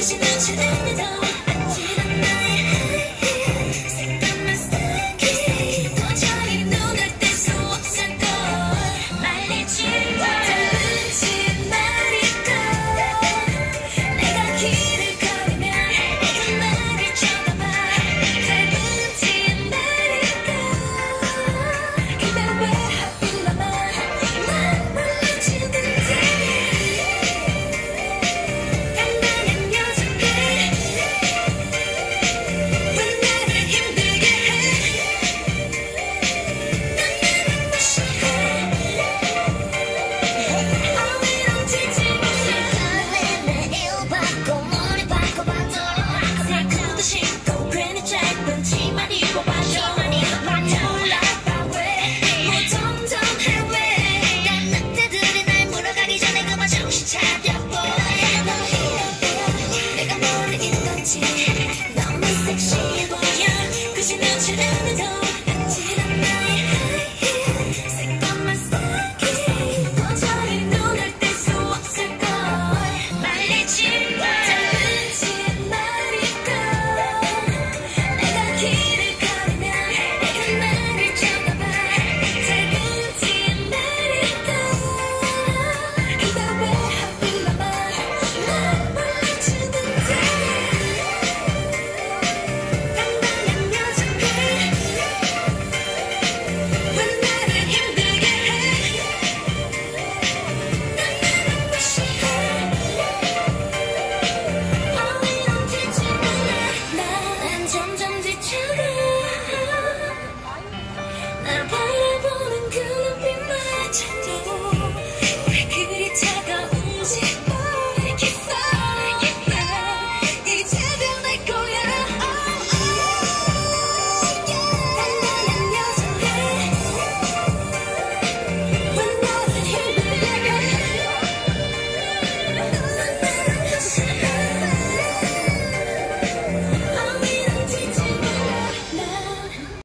그것이 당신의 믿음